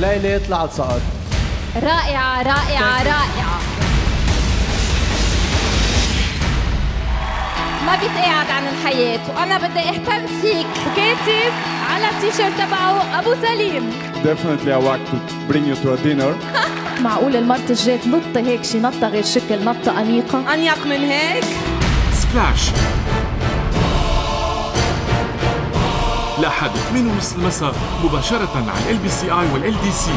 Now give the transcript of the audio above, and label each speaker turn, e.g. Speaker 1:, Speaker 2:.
Speaker 1: ليلى طلعت سقط
Speaker 2: رائعة رائعة رائعة. ما بيتقاعد عن الحياة وأنا بدي أهتم فيك.
Speaker 3: وكاتب على التيشيرت تبعه أبو سليم.
Speaker 4: Definitely I want to bring you to a dinner.
Speaker 3: معقول المرة الجاي تنط هيك شي نطة غير شكل نطة أنيقة؟
Speaker 5: أنيق من هيك.
Speaker 6: سبلاش لحد 8 ونص المساء مباشرة على ال بي سي اي والال دي سي